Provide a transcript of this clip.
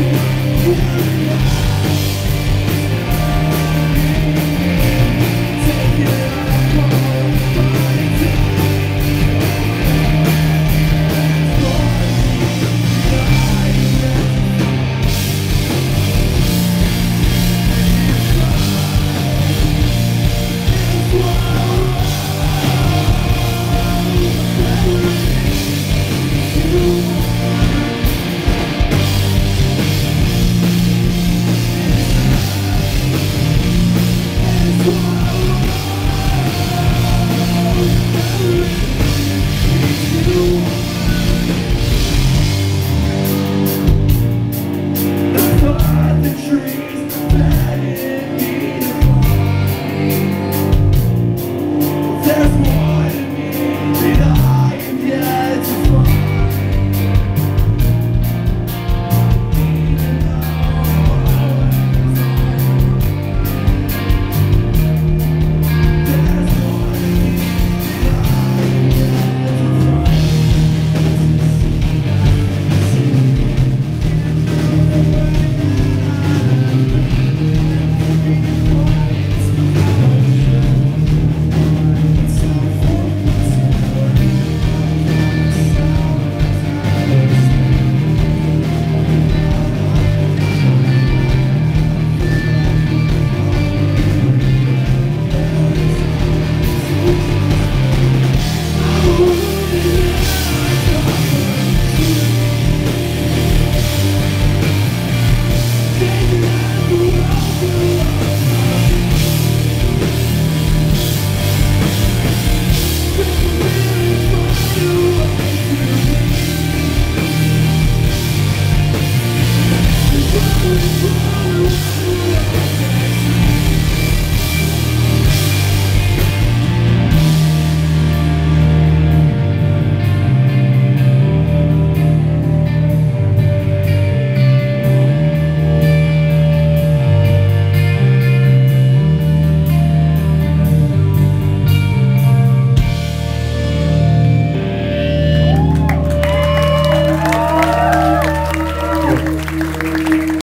you.